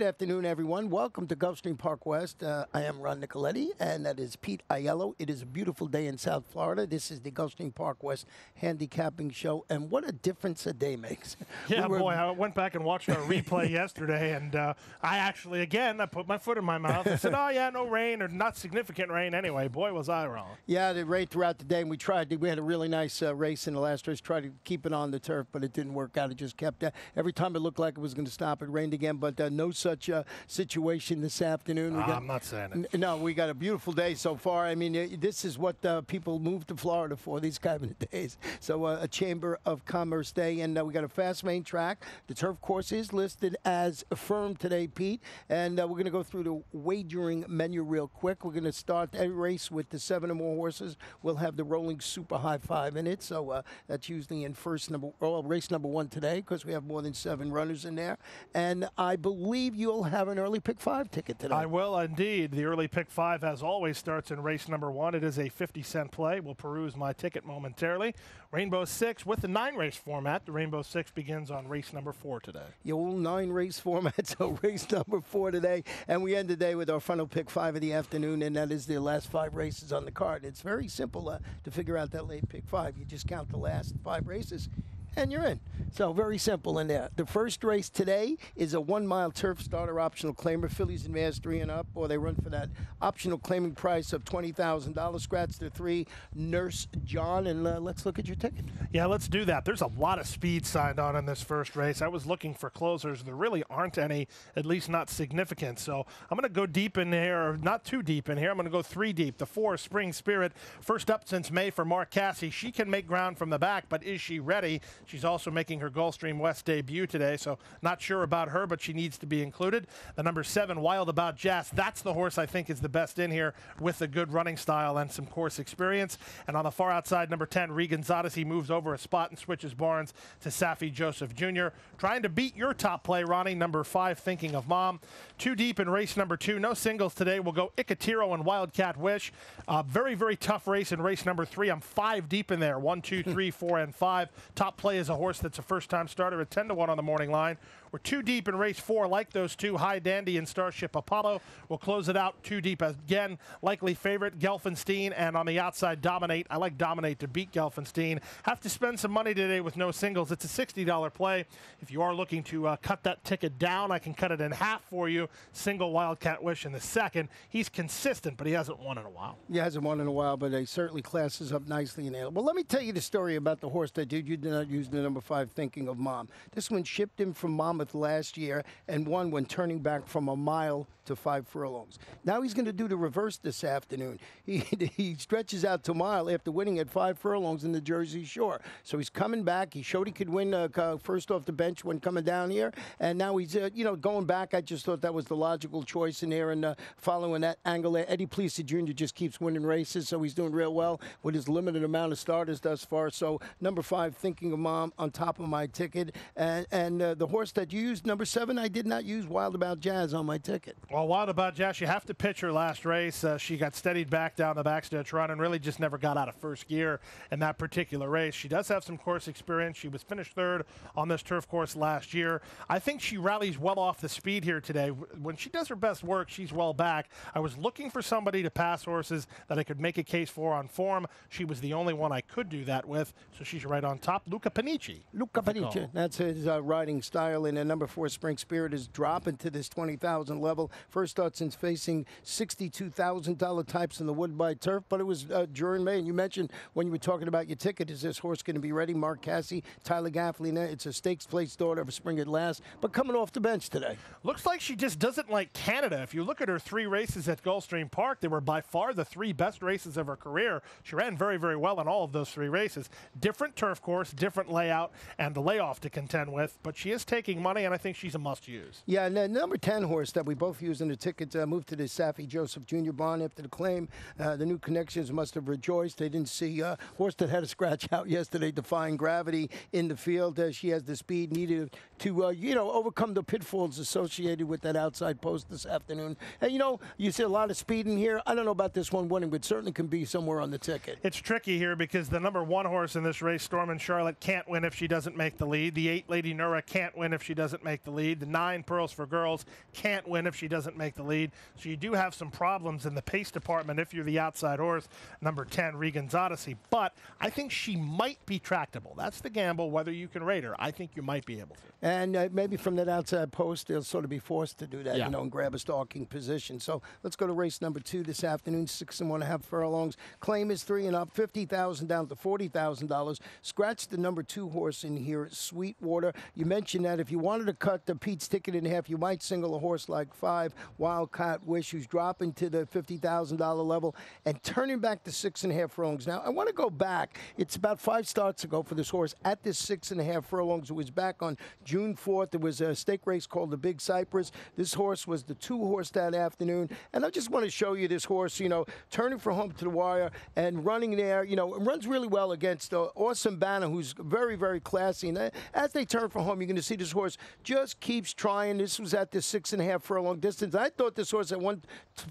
Good afternoon, everyone. Welcome to Gulfstream Park West. Uh, I am Ron Nicoletti, and that is Pete Aiello. It is a beautiful day in South Florida. This is the Gulfstream Park West handicapping show, and what a difference a day makes. Yeah, We were- boy, I went back and watched our replay yesterday, and uh, I actually, again, I put my foot in my mouth and said, oh, yeah, no rain or not significant rain anyway. Boy, was I wrong. Yeah, it rained throughout the day, and we tried. We had a really nice uh, race in the last race. Tried to keep it on the turf, but it didn't work out. It just kept. Uh, every time it looked like it was going to stop, it rained again. But uh, no such uh, situation this afternoon. We Ah, got- I'm not saying it. No, we got a beautiful day so far. I mean, uh, this is what uh, people move to Florida for these kind of days. So, uh, a Chamber of Commerce day, and uh, we got a fast main track. The turf course is listed as firm today, Pete, and uh, we're going to go through the wagering menu real quick. We're going to start every race with the seven or more horses. We'll have the rolling super high five in it, so uh, that's usually in first number, well, race number one today because we have more than seven runners in there. And I believe you'll have an early pick five ticket today. I will indeed. The early pick five, as always, starts in race number one. It is a 50 cent play. We'll peruse my ticket momentarily. Rainbow Six with the nine race format. The Rainbow Six begins on race number four today. the old nine race format. So race number four today, and we end the day with our final pick five of the afternoon, and that is the last five races on the card. It's very simple uh, to figure out that late pick five. You just count the last five races. And you're in. So very simple in there. The first race today is a one-mile turf starter optional claimer. Fillies and mares three and up, or they run for that optional claiming price of twenty thousand dollars. Scratch the three. Nurse John, and uh, let's look at your ticket. Yeah, let's do that. There's a lot of speed signed on in this first race. I was looking for closers. There really aren't any, at least not significant. So I'm going to go deep in here, not too deep in here. I'm going to go three deep. The four, Spring Spirit, first up since May for Mark Casse. She can make ground from the back, but is she ready? She's also making her Gulfstream West debut today, so not sure about her, but she needs to be included. The number seven, Wild About Jazz. That's the horse I think is the best in here with a good running style and some course experience. And on the far outside, number 10, Regan's Odyssey moves over a spot and switches barns to Saffie Joseph Jr. Trying to beat your top play, Ronnie, number five, Thinking of Mom. Too deep in race number two. No singles today. We'll go Ikatiro and Wildcat Wish. Uh, very, very tough race in race number three. I'm five deep in there. One, two, three, four, and five. Top play is a horse that's a first time starter at 10 to 1 on the morning line. We're too deep in race four, like those two, High Dandy and Starship Apollo. We'll close it out too deep again. Likely favorite, Gelfenstein, and on the outside, Dominate. I like Dominate to beat Gelfenstein. Have to spend some money today with no singles. It's a $60 play. If you are looking to uh, cut that ticket down, I can cut it in half for you. Single Wildcat Wish in the second. He's consistent, but he hasn't won in a while. He hasn't won in a while, but he certainly classes up nicely in there. Well, let me tell you the story about the horse that did. You did not use the number five thinking of mom. This one shipped him from Monmouth last year and won when turning back from a mile to five furlongs. Now he's going to do the reverse this afternoon. He, he stretches out to a mile after winning at five furlongs in the Jersey Shore. So he's coming back. He showed he could win uh, first off the bench when coming down here, and now he's uh, you know going back. I just thought that was the logical choice in there, and uh, following that angle there, Eddie Plesa Jr. just keeps winning races, so he's doing real well with his limited amount of starters thus far. So number five, thinking of mom, on top of my ticket, and and uh, the horse that you used, number seven, I did not use Wild About Jazz on my ticket. Well, wild about Jazz, you have to pitch her last race. Uh, she got steadied back down the backstretch run and really just never got out of first gear in that particular race. She does have some course experience. She was finished third on this turf course last year. I think she rallies well off the speed here today. When she does her best work, she's well back. I was looking for somebody to pass horses that I could make a case for on form. She was the only one I could do that with, so she's right on top. Luca Panici. Luca Panici. That's his uh, riding style. And the number four Spring Spirit is dropping to this 20,000 level. First start since facing $62,000 types in the Woodbine turf, but it was uh, during May. And you mentioned when you were talking about your ticket, is this horse going to be ready? Mark Casse, Tyler Gaffley. It's a stakes place daughter of Spring at Last, but coming off the bench today. Looks like she just doesn't like Canada. If you look at her three races at Gulfstream Park, they were by far the three best races of her career. She ran very, very well in all of those three races. Different turf course, different layout, and the layoff to contend with, but she is taking money, and I think she's a must use. Yeah, and the number 10 horse that we both used in the ticket uh, moved to the Saffie Joseph Jr. Bond after the claim. Uh, the new connections must have rejoiced. They didn't see uh, horse that had a scratch out yesterday, defying gravity in the field. Uh, she has the speed needed to, uh, you know, overcome the pitfalls associated with that outside post this afternoon. And, you know, you see a lot of speed in here. I don't know about this one winning, but certainly can be somewhere on the ticket. It's tricky here because the number one horse in this race, Storm and Charlotte, can't can't win if she doesn't make the lead. The eight Lady Nura can't win if she doesn't make the lead. The nine Pearls for Girls can't win if she doesn't make the lead. So you do have some problems in the pace department if you're the outside horse, number 10 Regan's Odyssey. But I think she might be tractable. That's the gamble, whether you can rate her. I think you might be able to. And uh, maybe from that outside post, they'll sort of be forced to do that, Yeah. you know, and grab a stalking position. So let's go to race number two this afternoon, six and one and a half furlongs. Claim is three and up, fifty thousand down to forty thousand dollars. Scratch the number two horse in here, Sweetwater. You mentioned that if you wanted to cut the Pete's ticket in half, you might single a horse like five, Wildcat Wish, who's dropping to the fifty thousand dollar level and turning back to six and a half furlongs. Now I want to go back. It's about five starts ago for this horse at this six and a half furlongs. It was back on June 4th. There was a stake race called the Big Cypress. This horse was the two horse that afternoon. And I just want to show you this horse, you know, turning for home to the wire and running there. You know, runs really well against uh, Awesome Banner, who's very, very classy. And uh, as they turn for home, you're going to see this horse just keeps trying. This was at the six and a half furlong distance. I thought this horse at one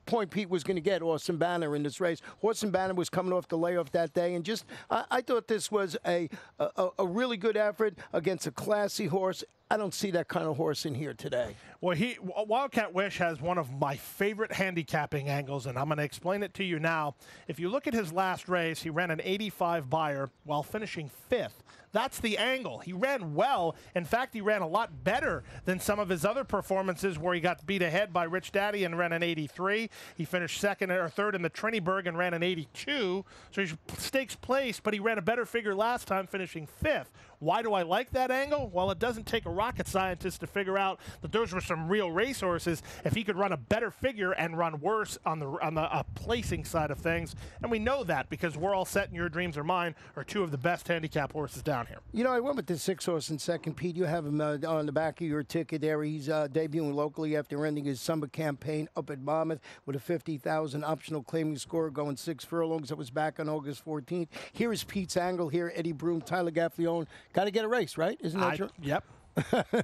point, Pete, was going to get Awesome Banner in this race. Awesome Banner was coming off the layoff that day. And just, I, I thought this was a, a, a really good effort against a classy horse. I don't see that kind of horse in here today. Well, he Wildcat Wish has one of my favorite handicapping angles, and I'm going to explain it to you now. If you look at his last race, he ran an 85 Beyer while finishing fifth. That's the angle. He ran well. In fact, he ran a lot better than some of his other performances where he got beat ahead by Rich Daddy and ran an 83. He finished second or third in the Trinniberg and ran an 82. So he's stakes place, but he ran a better figure last time, finishing fifth. Why do I like that angle? Well, it doesn't take a rocket scientist to figure out that those were some real racehorses. If he could run a better figure and run worse on the on the uh, placing side of things, and we know that because we're all set, and your dreams are mine, are two of the best handicap horses down here. You know, I went with the six horse in second, Pete. You have him uh, on the back of your ticket there. He's uh, debuting locally after ending his summer campaign up at Monmouth with a 50,000 optional claiming score going six furlongs. That was back on August 14th. Here is Pete's angle here. Eddie Broom, Tyler Gaffalione. Got to get a race, right? Isn't that I- true? Yep.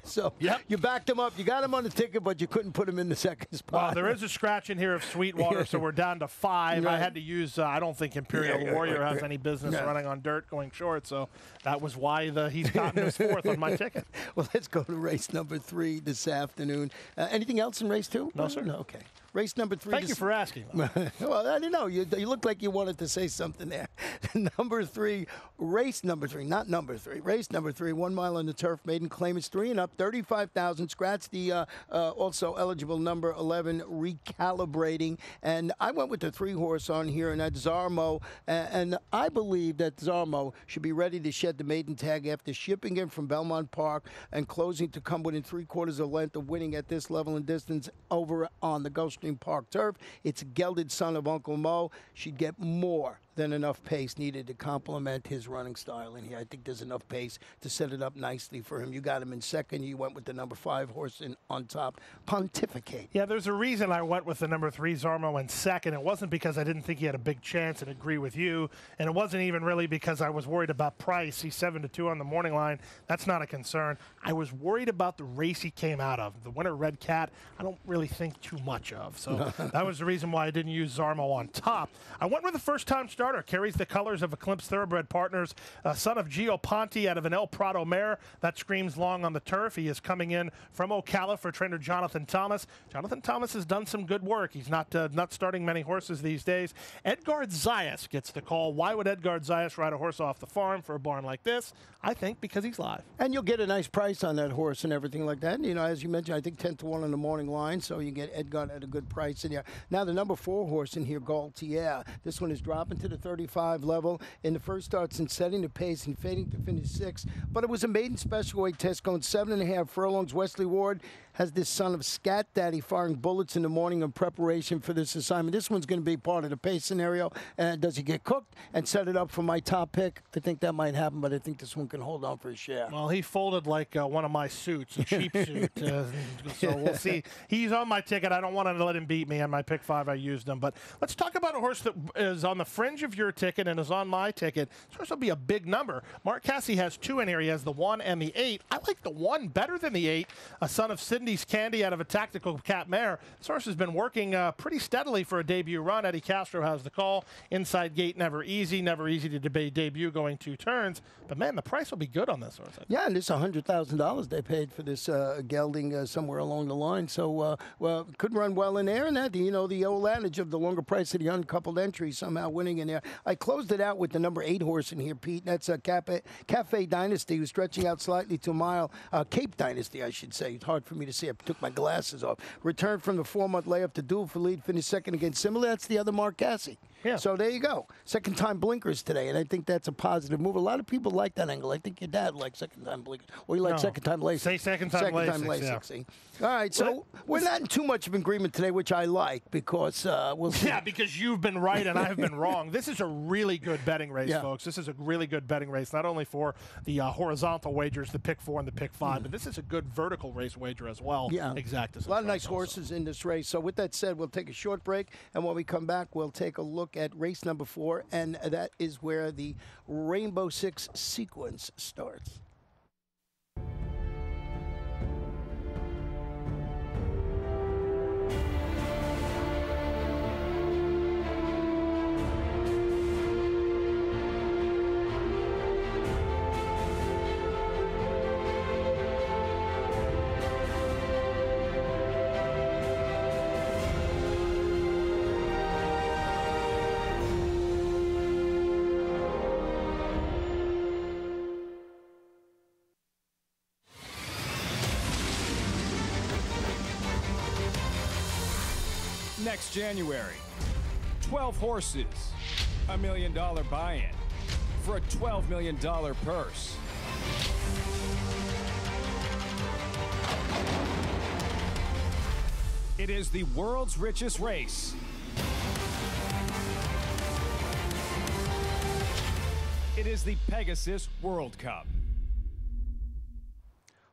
So Yep. you backed him up. You got him on the ticket, but you couldn't put him in the second spot. Well, there is a scratch in here of Sweetwater, so we're down to five. I had to use. Uh, I don't think Imperial Yeah, Warrior has any business running on dirt going short, so that was why the he's gotten his fourth on my ticket. Well, let's go to race number three this afternoon. Uh, anything else in race two? No, sir. No, okay. Race number three. Thank you for asking. well, I didn't know. You, you look like you wanted to say something there. number three, race number three, not number three. Race number three, one mile on the turf. Maiden claim is three and up, thirty-five thousand. Scratch the uh, uh, also eligible number eleven, recalibrating. And I went with the three horse on here, and that's Zarmo. A- And I believe that Zarmo should be ready to shed the maiden tag after shipping in from Belmont Park and closing to come within three quarters of length of winning at this level and distance over on the Gulfstream Park turf. It's a gelded son of Uncle Mo. She'd get more than enough pace needed to complement his running style in here. I think there's enough pace to set it up nicely for him. You got him in second. You went with the number five horse in on top. Pontificate. Yeah, there's a reason I went with the number three Zarmo in second. It wasn't because I didn't think he had a big chance and agree with you, and it wasn't even really because I was worried about price. He's seven to two on the morning line. That's not a concern. I was worried about the race he came out of. The winner Red Cat. I don't really think too much of. So that was the reason why I didn't use Zarmo on top. I went with the first-time starter. Carries the colors of Eclipse Thoroughbred Partners, uh, son of Gio Ponte out of an El Prado mare that screams long on the turf. He is coming in from Ocala for trainer Jonathan Thomas. Jonathan Thomas has done some good work. He's not uh, not starting many horses these days. Edgard Zayas gets the call. Why would Edgard Zayas ride a horse off the farm for a barn like this? I think because he's live. And you'll get a nice price on that horse and everything like that. And, you know, as you mentioned, I think 10 to 1 on the morning line, so you get Edgard at a good price in there. Now, the number four horse in here, Gaultier. This one is dropping to the 35 level in the first starts and setting the pace and fading to finish sixth. But it was a maiden special weight test going seven and a half furlongs. Wesley Ward has this son of Scat Daddy firing bullets in the morning in preparation for this assignment. This one's going to be part of the pay scenario. And does he get cooked and set it up for my top pick? I think that might happen, but I think this one can hold on for a share. Well, he folded like uh, one of my suits, a cheap suit. Uh, so we'll see. He's on my ticket. I don't want to let him beat me on my pick five. I used him. But let's talk about a horse that is on the fringe of your ticket and is on my ticket. This horse will be a big number. Mark Casse has two in here. He has the one and the eight. I like the one better than the eight. A son of Sidney 70s Candy out of a tactical cat mare. This horse has been working uh, pretty steadily for a debut run. Eddie Castro has the call. Inside gate, never easy. Never easy to debate debut going two turns. But man, the price will be good on this horse. Yeah, and it's $100,000 they paid for this uh, gelding uh, somewhere along the line. So, uh, well, could run well in there. And that, you know, the old adage of the longer price of the uncoupled entry somehow winning in there. I closed it out with the number eight horse in here, Pete. That's a Cafe, Cafe Dynasty, who's stretching out slightly to a mile. Uh, Cape Dynasty, I should say. It's hard for me to see. I took my glasses off. Returned from the four month layoff to duel for lead, finished second against Similar. That's the other Mark Casse. Yeah. So there you go. Second time blinkers today, and I think that's a positive move. A lot of people like that angle. I think your dad likes second time blinkers, or you like No. second time LASIK. Say second time second time LASIK, yeah. See. All right, so we're not in too much of agreement today, which I like because uh, we'll see. Yeah, because you've been right and I've been wrong. This is a really good betting race, Yeah. folks. This is a really good betting race, not only for the uh, horizontal wagers, the pick four and the pick five, but this is a good vertical race wager as well. Yeah. Exactas. A lot of nice also. horses in this race. So, with that said, we'll take a short break. And when we come back, we'll take a look at race number four. And that is where the Rainbow Six sequence starts. January, 12 horses, a million dollar buy in for a $12 million purse. It is the world's richest race. It is the Pegasus World Cup.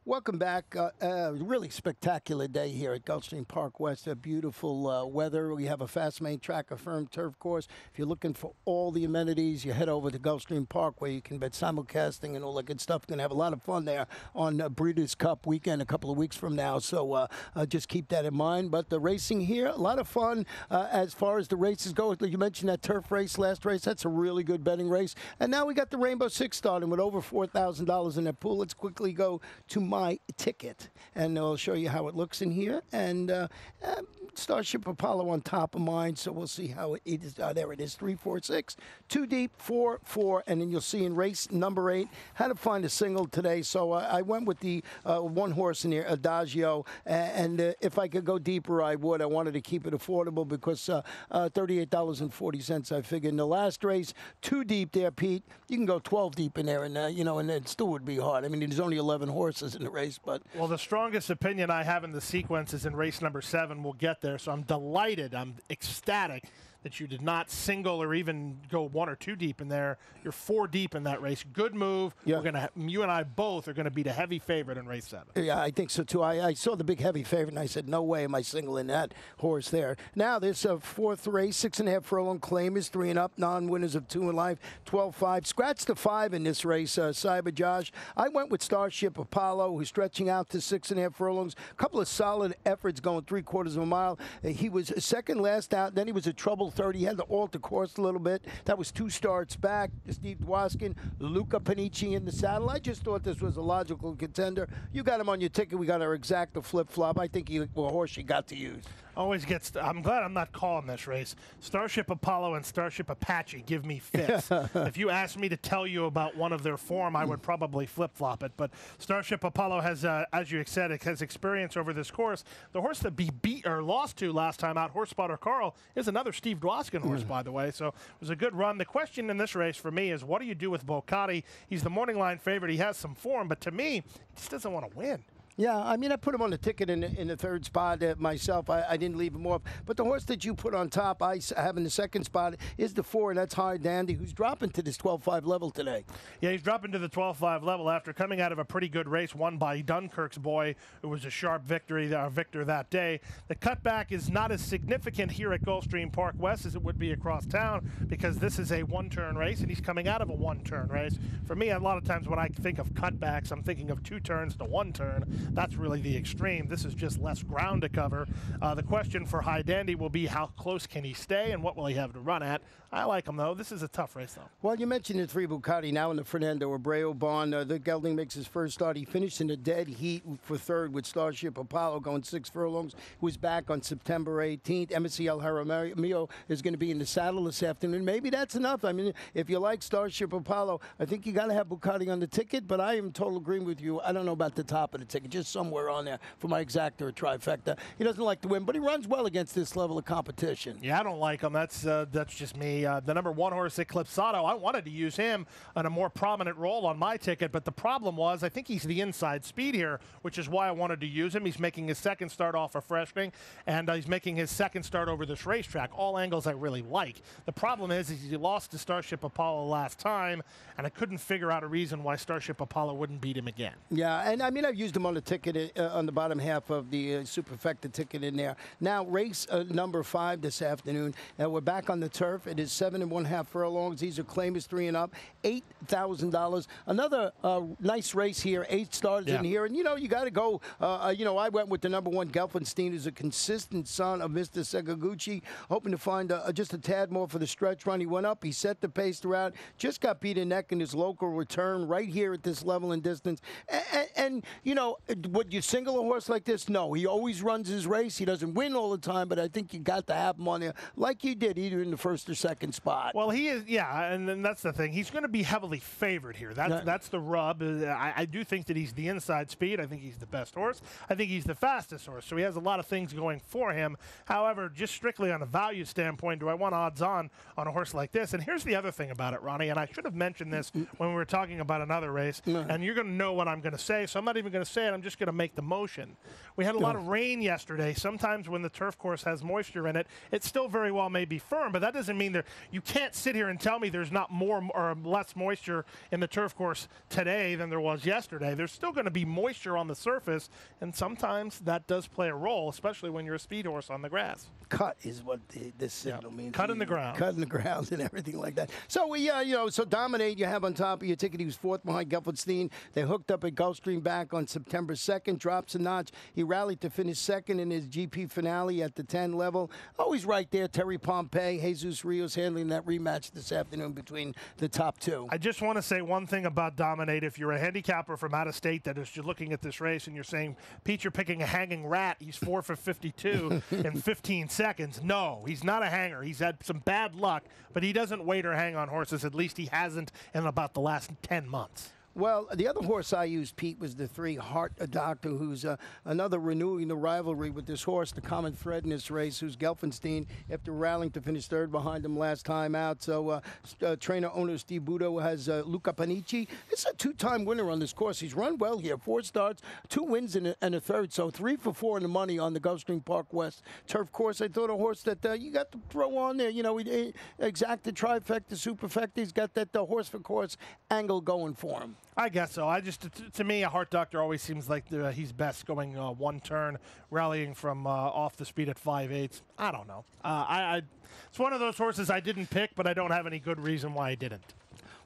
Welcome back. Uh, uh, really spectacular day here at Gulfstream Park West. A beautiful uh, weather. We have a fast main track, a firm turf course. If you're looking for all the amenities, you head over to Gulfstream Park where you can bet simulcasting and all that good stuff. Going to have a lot of fun there on uh, Breeders' Cup weekend a couple of weeks from now. So uh, uh, just keep that in mind. But the racing here, a lot of fun as far as the races go. You mentioned that turf race last race. That's a really good betting race. And now we got the Rainbow Six starting with over $4,000 in that pool. Let's quickly go to my ticket, and I'll show you how it looks in here. And uh, uh, Starship Apollo on top of mine, so we'll see how it is. Uh, there it is, three, four, six, two deep, four, four, and then you'll see in race number eight how to find a single today. So uh, I went with the uh, one horse in here, Adagio, and uh, if I could go deeper, I would. I wanted to keep it affordable because uh, uh, thirty-eight dollars and forty cents. I figured in the last race, two deep there, Pete. You can go twelve deep in there, and uh, you know, and it still would be hard. I mean, there's only eleven horses in the race, but Well, the strongest opinion I have in the sequence is in race number seven. We'll get there. So I'm delighted. I'm ecstatic that you did not single or even go one or two deep in there. You're four deep in that race. Good move. Yeah. We're gonna. You and I both are gonna beat a heavy favorite in race seven. Yeah, I think so too. I, I saw the big heavy favorite and I said, no way am I singling that horse there. Now, this uh, fourth race, six and a half furlong claim is three and up, non winners of two in life, 12 5. Scratch the five in this race, uh, Cyber Josh. I went with Starship Apollo, who's stretching out to six and a half furlongs. A couple of solid efforts going three quarters of a mile. Uh, he was second last out, then he was a trouble third. He had to alter course a little bit. That was two starts back. Steve Dwoskin, Luca Panici in the saddle. I just thought this was a logical contender. You got him on your ticket. We got our exact flip flop. I think he a horse you got to use. Always gets. I'm glad I'm not calling this race. Starship Apollo and Starship Apache give me fits. if you asked me to tell you about one of their form, I would probably flip flop it. But Starship Apollo has, uh, as you said, it has experience over this course. The horse that be beat or lost to last time out, Horse Spotter Carl, is another Steve Dwoskin horse, by the way. So it was a good run. The question in this race for me is, what do you do with Bocati? He's the morning line favorite. He has some form, but to me, he just doesn't want to win. Yeah, I mean, I put him on the ticket in the, in the third spot uh, myself. I, I didn't leave him off. But the horse that you put on top, I have in the second spot, is the four, and that's High Dandy, who's dropping to this 12 5 level today. Yeah, he's dropping to the 12-5 level after coming out of a pretty good race won by Dunkirk's boy, who was a sharp victory, uh, victor that day. The cutback is not as significant here at Gulfstream Park West as it would be across town because this is a one-turn race, and he's coming out of a one-turn race. For me, a lot of times when I think of cutbacks, I'm thinking of two turns to one turn. That's really the extreme. This is just less ground to cover. Uh, the question for High Dandy will be how close can he stay and what will he have to run at. I like him though. This is a tough race though. Well, you mentioned the three Bucati now in the Fernando Abreu bond. Uh, the gelding makes his first start. He finished in a dead heat for third with Starship Apollo going six furlongs. Was back on September 18th. Emisael Jaramillo is going to be in the saddle this afternoon. Maybe that's enough. I mean, if you like Starship Apollo, I think you got to have Bucati on the ticket. But I am total agreement with you. I don't know about the top of the ticket, just somewhere on there for my exacta or trifecta. He doesn't like to win, but he runs well against this level of competition. Yeah, I don't like him. That's uh, that's just me. Uh, the number one horse, Eclipsado, I wanted to use him on a more prominent role on my ticket, but the problem was I think he's the inside speed here, which is why I wanted to use him. He's making his second start off a freshman, and uh, he's making his second start over this racetrack. All angles I really like. The problem is, is he lost to Starship Apollo last time, and I couldn't figure out a reason why Starship Apollo wouldn't beat him again. Yeah, and I mean I've used him on the ticket uh, on the bottom half of the uh, Superfecta ticket in there. Now race uh, number five this afternoon. Uh, we're back on the turf. It is seven and one half furlongs. These are claimers three and up. Eight thousand dollars. Another uh, nice race here. Eight stars Yeah. in here, and you know you got to go. Uh, uh, you know I went with the number one Gelfenstein, who's a consistent son of Mr. Sekiguchi, hoping to find uh, just a tad more for the stretch run. He went up. He set the pace throughout. Just got beat in neck in his local return right here at this level and distance. And, and, you know, would you single a horse like this? No. He always runs his race. He doesn't win all the time, but I think you got to have him on there like you did, either in the first or second spot. Well, he is, yeah, and then that's the thing. He's going to be heavily favored here. That's Yeah. that's the rub. Uh, I, I do think that he's the inside speed. I think he's the best horse. I think he's the fastest horse. So he has a lot of things going for him. However, just strictly on a value standpoint, do I want odds on on a horse like this? And here's the other thing about it, Ronnie. And I should have mentioned this when we were talking about another race. And you're going to know what I'm going to say. So I'm not even going to say it. I'm just going to make the motion. We had a lot of rain yesterday. Sometimes when the turf course has moisture in it, it still very well may be firm, but that doesn't mean there. You can't sit here and tell me there's not more or less moisture in the turf course today than there was yesterday. There's still going to be moisture on the surface, and sometimes that does play a role, especially when you're a speed horse on the grass. cut is what the, this signal means. Cut in the ground. Cut in the ground and everything like that. So we, uh, you know, so dominate. You have on top of your ticket. He was fourth behind Gelfenstein. They hooked up at Gulfstream back on September 2nd. Drops a notch. He rallied to finish second in his GP finale at the 10 level. Always right there. Terry Pompey, Jesus Rios handling that rematch this afternoon between the top two. I just want to say one thing about Dominate. If you're a handicapper from out of state that is just looking at this race and you're saying, Pete, you're picking a hanging rat, he's four for 52 in 15 seconds. No, he's not a hanger. He's had some bad luck, but he doesn't wait or hang on horses. At least he hasn't in about the last 10 months. Well, the other horse I used, Pete, was the three Heart a Doctor, who's uh, another renewing the rivalry with this horse, the common thread in this race, who's Gelfenstein, after rallying to finish third behind him last time out. So, uh, uh, trainer owner Steve Budo has uh, Luca Panici. It's a two time winner on this course. He's run well here, four starts, two wins, and a, and a third. So, three for four in the money on the Gulfstream Park West turf course. I thought a horse that uh, you got to throw on there. You know, he, exact the trifecta, superfecta. He's got that horse for course angle going for him. I guess so. I just, t- to me, a heart doctor always seems like the, he's best going uh, one turn, rallying from uh, off the speed at five eighths. I don't know. Uh, I, I, it's one of those horses I didn't pick, but I don't have any good reason why I didn't.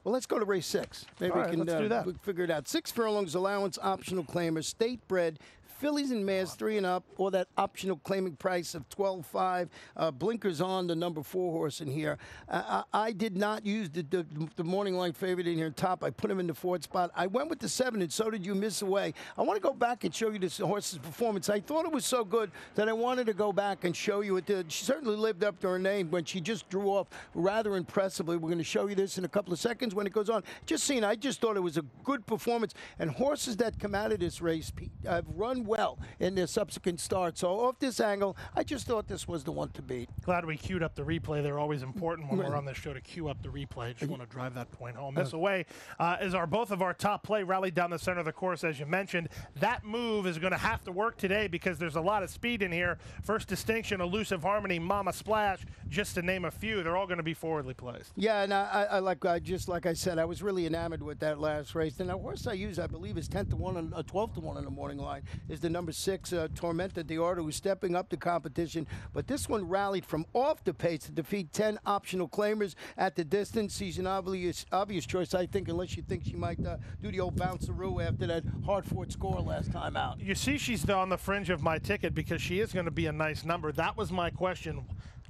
Well, let's go to race six. Maybe All we right, can let's uh, do that. we can figure it out. Six furlongs allowance, optional claimer, state bred. Fillies and mares three and up, or that optional claiming price of twelve five. Uh, blinkers on the number four horse in here. Uh, I, I did not use the, the the morning line favorite in here top. I put him in the fourth spot. I went with the seven, and so did you. Miss away. I want to go back and show you this horse's performance. I thought it was so good that I wanted to go back and show you it. Did. She certainly lived up to her name when she just drew off rather impressively. We're going to show you this in a couple of seconds when it goes on. Just seeing, I just thought it was a good performance. And horses that come out of this race Pete, have run well in their subsequent starts. So off this angle, I just thought this was the one to beat. Glad we queued up the replay. They're always important when we're on this show to queue up the replay. Just want to drive that point home. Miss Away uh, is our both of our top play rallied down the center of the course, as you mentioned. That move is going to have to work today because there's a lot of speed in here. First distinction, elusive harmony, Mama Splash, just to name a few. They're all going to be forwardly placed. Yeah, and I, I, like I just like I said, I was really enamored with that last race. And the horse I use, I believe, is ten to one, and uh, twelve to one on the morning line. Is is the number six, uh, Tormenta de Oro, who's stepping up the competition. But this one rallied from off the pace to defeat 10 optional claimers at the distance. She's an obvious, obvious choice, I think, unless you think she might uh, do the old bounceroo after that hard-fought score last time out. You see, she's on the fringe of my ticket because she is going to be a nice number. That was my question.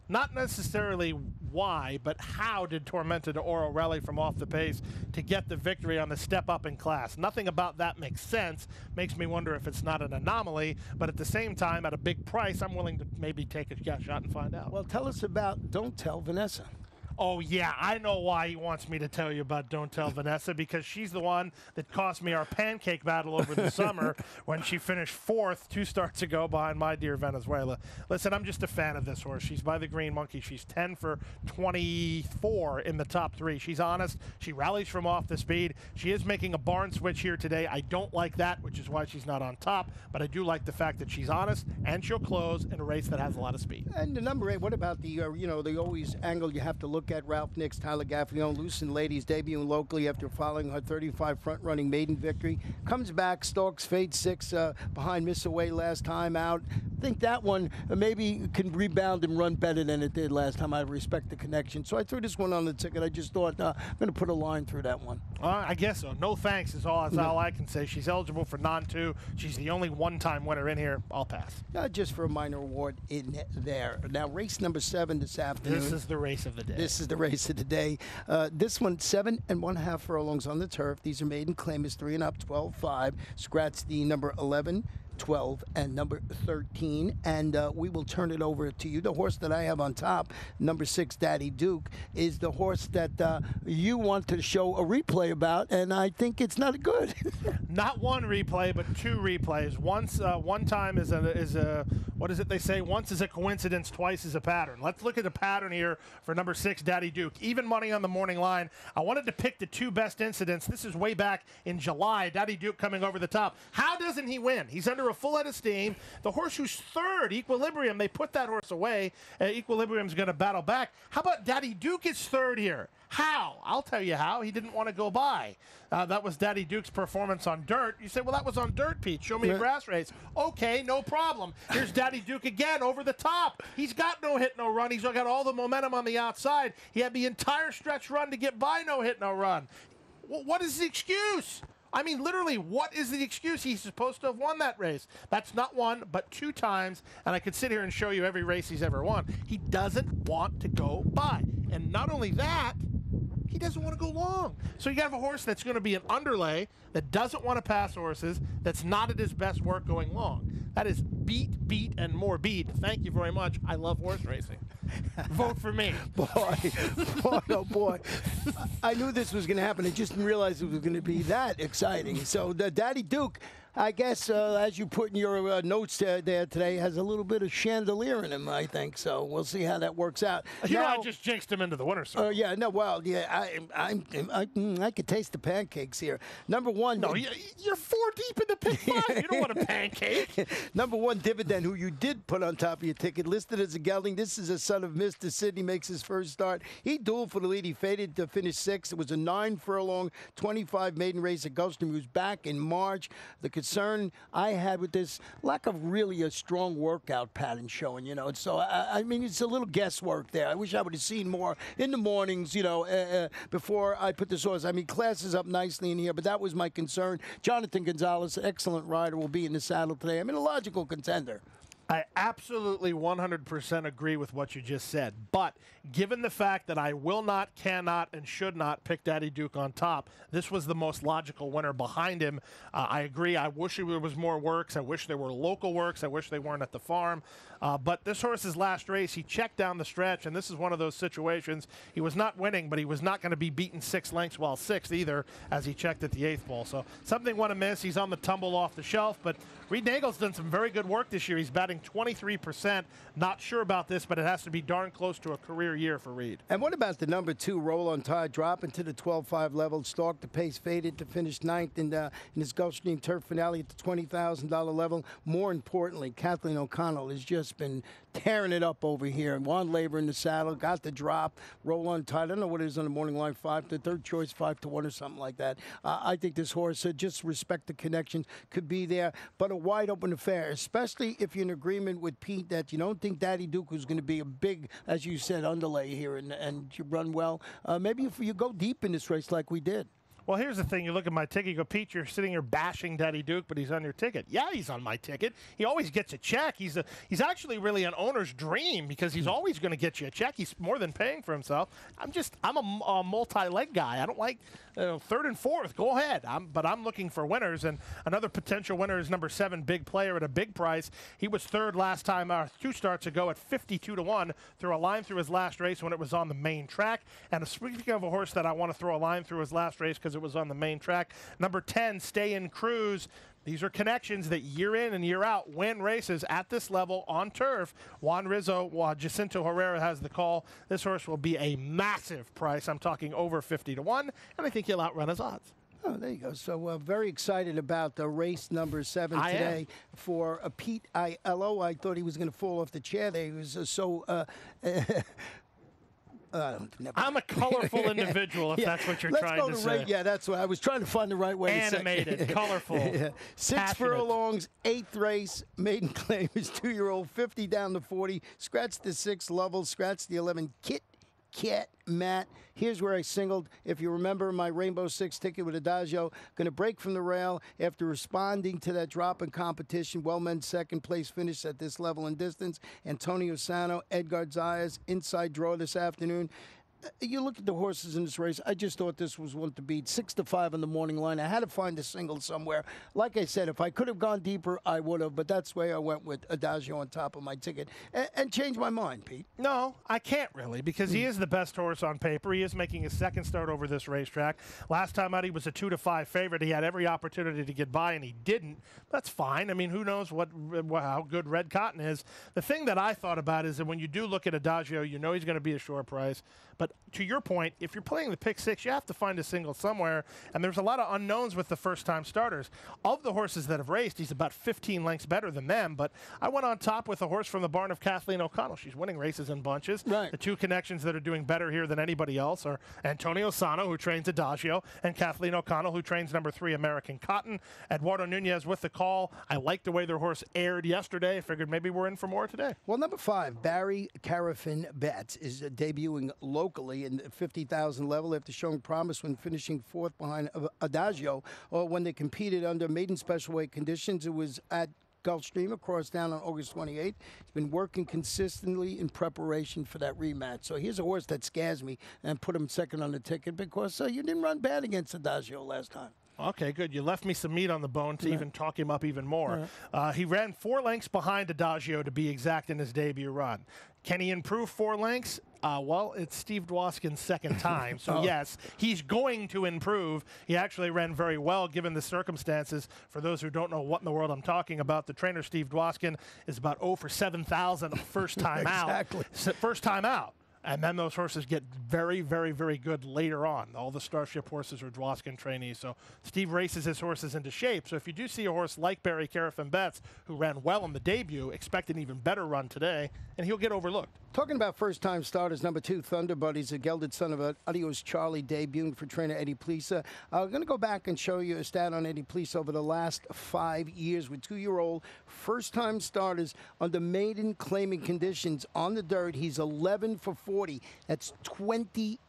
Not necessarily why, but how did Tormenta de Oro rally from off the pace to get the victory on the step up in class? Nothing about that makes sense. Makes me wonder if it's not an anomaly, but at the same time, at a big price, I'm willing to maybe take a shot and find out. Well, tell us about Don't Tell Vanessa. Oh, yeah, I know why he wants me to tell you about Don't Tell Vanessa because she's the one that cost me our pancake battle over the summer when she finished fourth two starts ago behind my dear Venezuela. Listen, I'm just a fan of this horse. She's by the Green Monkey. She's 10 for 24 in the top three. She's honest. She rallies from off the speed. She is making a barn switch here today. I don't like that, which is why she's not on top, but I do like the fact that she's honest and she'll close in a race that has a lot of speed. And the number eight, what about the, uh, you know, the always angle you have to look look at Ralph Nicks, Tyler Gaffalione, Lucent Ladies debuting locally after following her 35 front running maiden victory. Comes back, stalks fade six uh, behind Miss Away last time out. I think that one uh, maybe can rebound and run better than it did last time. I respect the connection. So I threw this one on the ticket. I just thought uh, I'm going to put a line through that one. Uh, I guess so. No thanks is all, is all I can say. She's eligible for non two. She's the only one time winner in here. I'll pass. Uh, just for a minor award in there. Now, race number seven this afternoon. This is the race of the day. This is the race of the day. Uh, this one, seven and one half furlongs on the turf. These are maiden claim is three and up, 12 5. Scratch the number 11. 12 and number 13. And uh, we will turn it over to you. The horse that I have on top, number six, Daddy Duke, is the horse that uh, you want to show a replay about, and I think it's not good. not one replay, but two replays. Once, uh, one time is a is a what is it they say? Once is a coincidence, twice is a pattern. Let's look at the pattern here for number six, Daddy Duke. Even money on the morning line. I wanted to pick the two best incidents. This is way back in July. Daddy Duke coming over the top. How doesn't he win? He's under a full head of steam. The horse who's third, Equilibrium, they put that horse away. Uh, Equilibrium's going to battle back. How about Daddy Duke is third here? How? I'll tell you how. He didn't want to go by. Uh, that was Daddy Duke's performance on dirt. You say, well, that was on dirt, Pete. Show me a grass race. Okay, no problem. Here's Daddy Duke again over the top. He's got no hit, no run. He's got all the momentum on the outside. He had the entire stretch run to get by no hit, no run. Well, what is the excuse? I mean, literally, what is the excuse? He's supposed to have won that race. That's not one, but two times. And I could sit here and show you every race he's ever won. He doesn't want to go by. And not only that, he doesn't want to go long. So you have a horse that's going to be an underlay that doesn't want to pass horses, that's not at his best work going long. That is beat, beat, and more beat. Thank you very much. I love horse racing. Vote for me. Boy, boy, oh boy. I knew this was going to happen. I just didn't realize it was going to be that exciting. So, the Daddy Duke I guess, uh, as you put in your uh, notes there today, has a little bit of chandelier in him. I think so. We'll see how that works out. You now, know, I just jinxed him into the winner circle. Uh, yeah, no, well, yeah, I, I, I, mm, I, could taste the pancakes here. Number one. No, you're four deep in the pit five. you don't want a pancake. Number one, dividend, who you did put on top of your ticket, listed as a gelding. This is a son of Mr. Sidney. Makes his first start. He dueled for the lead. He faded to finish sixth. It was a nine furlong, 25 maiden race at Gulfstream. He was back in March. The concern I had with this lack of really a strong workout pattern showing, you know. So, I, I mean, it's a little guesswork there. I wish I would have seen more in the mornings, you know, uh, uh, before I put this horse. I mean, classes up nicely in here, but that was my concern. Jonathan Gonzalez, excellent rider, will be in the saddle today. I mean, a logical contender. I absolutely 100% agree with what you just said. But given the fact that I will not, cannot, and should not pick Daddy Duke on top, this was the most logical winner behind him. Uh, I agree. I wish there was more works. I wish there were local works. I wish they weren't at the farm. Uh, but this horse's last race, he checked down the stretch, and this is one of those situations. He was not winning, but he was not going to be beaten six lengths while sixth either as he checked at the eighth ball. So something went amiss. He's on the tumble off the shelf, but Reed Nagel's done some very good work this year. He's batting 23%. Not sure about this, but it has to be darn close to a career year for Reed. And what about the number two roll on tide, dropping to the 12-5 level, stalked the pace, faded to finish ninth in, uh, in his Gulfstream Turf finale at the $20,000 level. More importantly, Kathleen O'Connell has just been tearing it up over here. Juan Labor in the saddle, got the drop, roll on tide. I don't know what it is on the morning line, five to third choice, five to one or something like that. Uh, I think this horse, uh, just respect the connections, could be there, but wide open affair, especially if you're in agreement with Pete that you don't think Daddy Duke is going to be a big, as you said, underlay here and, and you run well. Uh, maybe if you go deep in this race like we did. Well, here's the thing. You look at my ticket, you go, Pete, you're sitting here bashing Daddy Duke, but he's on your ticket. Yeah, he's on my ticket. He always gets a check. He's a he's actually really an owner's dream because he's always going to get you a check. He's more than paying for himself. I'm just I'm a, a multi-leg guy. I don't like uh, third and fourth. Go ahead. I'm, but I'm looking for winners, and another potential winner is number seven, Big Player at a big price. He was third last time, uh, two starts ago at 52 to one. Threw a line through his last race when it was on the main track. And speaking of a horse that I want to throw a line through his last race because it was on the main track. Number 10, Stay in Cruise. These are connections that year in and year out win races at this level on turf. Juan Rizzo, uh, Jacinto Herrera has the call. This horse will be a massive price. I'm talking over 50 to 1, and I think he'll outrun his odds. Oh, there you go. So uh, very excited about the race number seven I today am. for uh, Pete Aiello. I thought he was going to fall off the chair there. He was uh, so. Uh, I'm a colorful individual, if Yeah. that's what you're Let's trying to to say. Yeah, that's what I was trying to find the right way. to say- Animated, colorful, Yeah. Six passionate. furlongs, eighth race, maiden claim is two-year-old, 50 down to 40. Scratch the six, level, scratch the 11. Kit Kat Matt. Here's where I singled. If you remember my Rainbow Six ticket with Adagio, going to break from the rail after responding to that drop in competition. Wellman second place finish at this level and distance. Antonio Sano, Edgard Zayas, inside draw this afternoon. You look at the horses in this race. I just thought this was one to beat. Six to five on the morning line. I had to find a single somewhere. Like I said, if I could have gone deeper, I would have. But that's the way I went with Adagio on top of my ticket and, and changed my mind, Pete. No, I can't really because he hmm. is the best horse on paper. He is making his second start over this racetrack. Last time out, he was a two to five favorite. He had every opportunity to get by, and he didn't. That's fine. I mean, who knows what how good Red Cotton is? The thing that I thought about is that when you do look at Adagio, you know he's going to be a short price. But to your point, if you're playing the pick six, you have to find a single somewhere, and there's a lot of unknowns with the first time starters. Of the horses that have raced, he's about 15 lengths better than them. But I went on top with a horse from the barn of Kathleen O'Connell. She's winning races in bunches. Right. The two connections that are doing better here than anybody else are Antonio Sano, who trains Adagio, and Kathleen O'Connell, who trains number three American Cotton. Eduardo Nunez with the call. I like the way their horse aired yesterday. I figured maybe we're in for more today. Well, number five, Barry Carafin Betts is debuting debuting locally in the 50,000 level after showing promise when finishing fourth behind Adagio. Or when they competed under maiden special weight conditions, it was at Gulfstream across down on August 28th. He's been working consistently in preparation for that rematch. So here's a horse that scares me and put him second on the ticket because uh, you didn't run bad against Adagio last time. Okay, good. You left me some meat on the bone to even talk him up even more. Uh, he ran four lengths behind Adagio to be exact in his debut run. Can he improve four lengths? Uh, well, it's Steve Dwoskin's second time, so yes, he's going to improve. He actually ran very well given the circumstances. For those who don't know what in the world I'm talking about, the trainer Steve Dwoskin is about 0 for 7,000 first time out. Exactly. S- First time out. And then those horses get very, very, very good later on. All the Starship horses are Dwoskin trainees. So Steve races his horses into shape. So if you do see a horse like Barry Carafin Betts, who ran well in the debut, expect an even better run today, and he'll get overlooked. Talking about first time starters, number two, Thunder Buddies, a gelded son of Adios Charlie, debuting for trainer Eddie Plesa. I'm going to go back and show you a stat on Eddie Plesa over the last five years with two year old first time starters under maiden claiming conditions on the dirt. He's 11 for 40. That's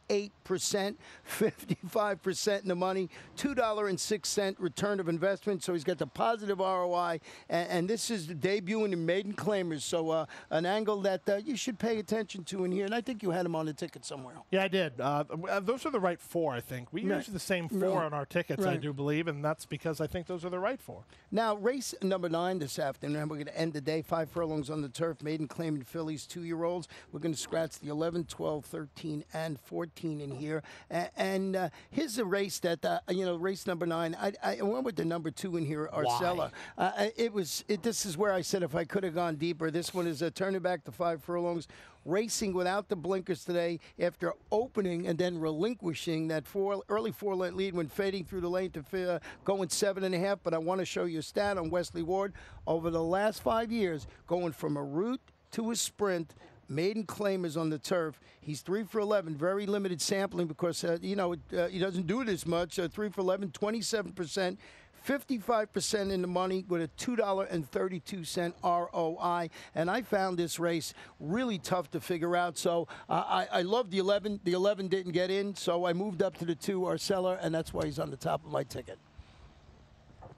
28%, 55% in the money, $2.06 return of investment. So he's got the positive ROI. And, and this is the debuting in maiden claimers. So uh, an angle that uh, you should pay attention to in here. And I think you had him on the ticket somewhere. Yeah, I did. Uh, uh, those are the right four, I think. We Right. use the same four Right. on our tickets, I do believe, and that's because I think those are the right four. Now, race number nine this afternoon. We're going to end the day. Five furlongs on the turf. Maiden claiming fillies, two year olds. We're going to scratch the 11, 12, 13, and 14. 18 in here. And, and uh, here's a race that, uh, you know, race number nine. I, I went with the number two in here, Arcella. Uh, it was, it, this is where I said if I could have gone deeper. This one is a turning back to five furlongs racing without the blinkers today after opening and then relinquishing that four early four length lead when fading through the lane to uh, going seven and a half. But I want to show you a stat on Wesley Ward over the last five years, going from a route to a sprint. Maiden claimers on the turf. He's three for 11, very limited sampling because, uh, you know, uh, he doesn't do it as much. Uh, three for 11, 27%. 55% in the money with a $2.32 ROI. And I found this race really tough to figure out. So uh, I, I love the 11. The 11 didn't get in, so I moved up to the 2, Arcella, and that's why he's on the top of my ticket.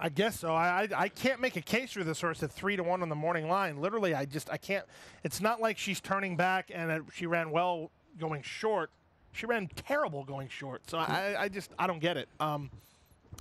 I guess so. I, I, I can't make a case for this horse at three to one on the morning line. Literally, I just I can't. It's not like she's turning back and she ran well going short. She ran terrible going short. So I, I just I don't get it. Um,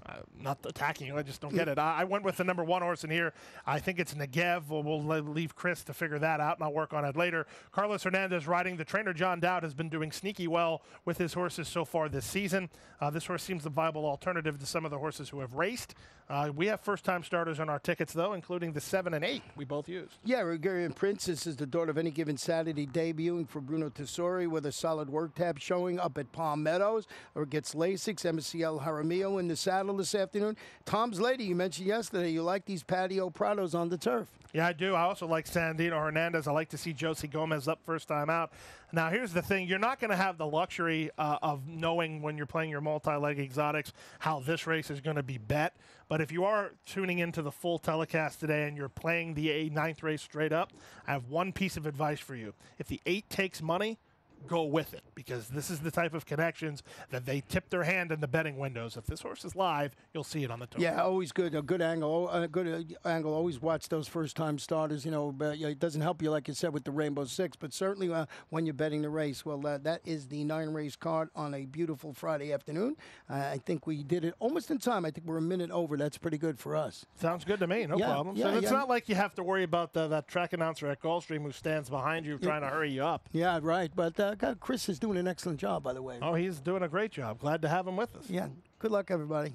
uh, not attacking you. I just don't get it. I, I, went with the number one horse in here. I think it's Negev. We'll, we'll, leave Chris to figure that out, and I'll work on it later. Carlos Hernandez riding. The trainer John Dowd has been doing sneaky well with his horses so far this season. Uh, this horse seems a viable alternative to some of the horses who have raced. Uh, we have first-time starters on our tickets, though, including the seven and eight we both used. Yeah, Regarian Princess is the daughter of any given Saturday debuting for Bruno Tessori with a solid work tab showing up at Palm Meadows or gets Lasix, Emisael Jaramillo in the saddle this afternoon. Tom's Lady, you mentioned yesterday, you like these patio Prados on the turf. Yeah, I do. I also like Sandino Hernandez. I like to see Josie Gomez up first time out. Now, here's the thing: you're not going to have the luxury uh, of knowing when you're playing your multi-leg exotics how this race is going to be bet. But if you are tuning into the full telecast today and you're playing the ninth race straight up, I have one piece of advice for you: if the eight takes money, go with it because this is the type of connections that they tip their hand in the betting windows. If this horse is live, you'll see it on the total. Yeah, always good. A good angle. A good uh, angle. Always watch those first time starters. You know, but, it doesn't help you like you said with the Rainbow Six, but certainly uh, when you're betting the race. Well, uh, that is the nine race card on a beautiful Friday afternoon. Uh, I think we did it almost in time. I think we're a minute over. That's pretty good for us. Sounds good to me. No yeah, problem. Yeah, so it's yeah. not like you have to worry about the, that track announcer at Gulfstream who stands behind you trying to hurry you up. Yeah, right. But uh, Chris is doing an excellent job, by the way. Oh, he's doing a great job. Glad to have him with us. Yeah. Good luck, everybody.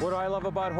What do I love about